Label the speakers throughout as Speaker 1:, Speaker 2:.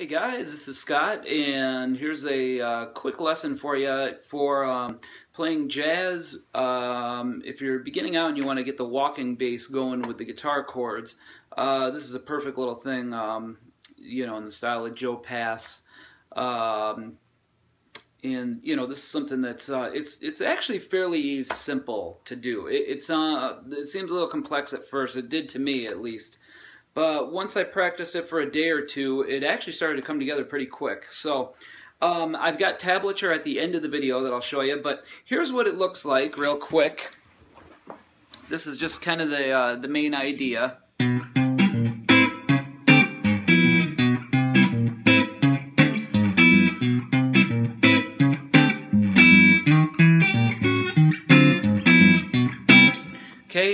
Speaker 1: Hey guys, this is Scott, and here's a uh, quick lesson for you for um, playing jazz. Um, if you're beginning out and you want to get the walking bass going with the guitar chords, uh, this is a perfect little thing, um, you know, in the style of Joe Pass. Um, and you know, this is something that's uh, it's it's actually fairly simple to do. It, it's uh, it seems a little complex at first. It did to me, at least. But once I practiced it for a day or two, it actually started to come together pretty quick. So um, I've got tablature at the end of the video that I'll show you, but here's what it looks like real quick. This is just kind of the, uh, the main idea.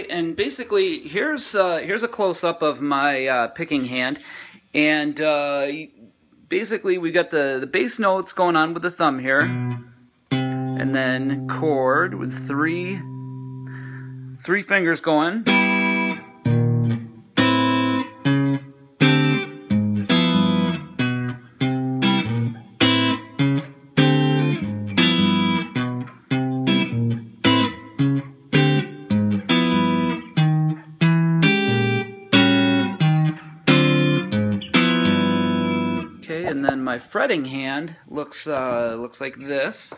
Speaker 1: And basically here's uh, here's a close up of my uh, picking hand, and uh, basically we got the the bass notes going on with the thumb here, and then chord with three three fingers going. And then my fretting hand looks uh, looks like this.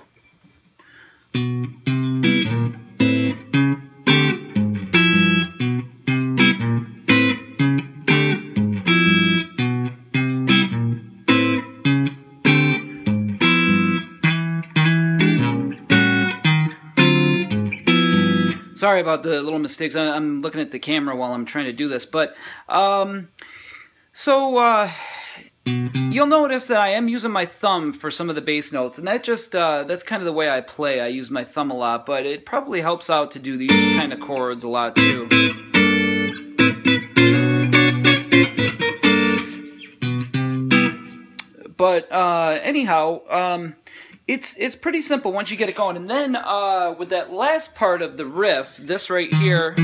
Speaker 1: Sorry about the little mistakes. I'm looking at the camera while I'm trying to do this, but um, so. Uh, You'll notice that I am using my thumb for some of the bass notes, and that just uh, that's kind of the way I play. I use my thumb a lot, but it probably helps out to do these kind of chords a lot too. But uh, anyhow, um, it's it's pretty simple once you get it going, and then uh, with that last part of the riff, this right here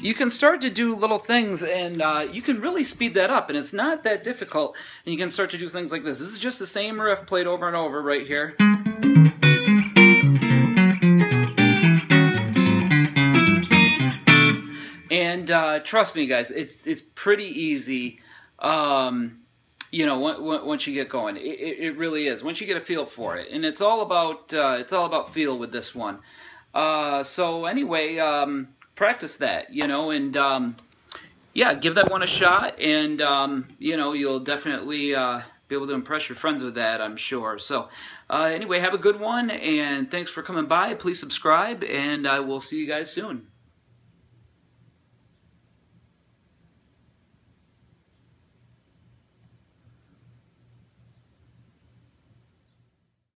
Speaker 1: you can start to do little things and uh, you can really speed that up and it's not that difficult and you can start to do things like this. This is just the same riff played over and over right here. And uh, trust me guys, it's, it's pretty easy um, you know, once you get going, it, it, really is. Once you get a feel for it, and it's all about uh, it's all about feel with this one. Uh, so anyway, um, practice that, you know, and um, yeah, give that one a shot, and um, you know, you'll definitely uh, be able to impress your friends with that, I'm sure. So, uh, anyway, have a good one, and thanks for coming by. Please subscribe, and I will see you guys soon.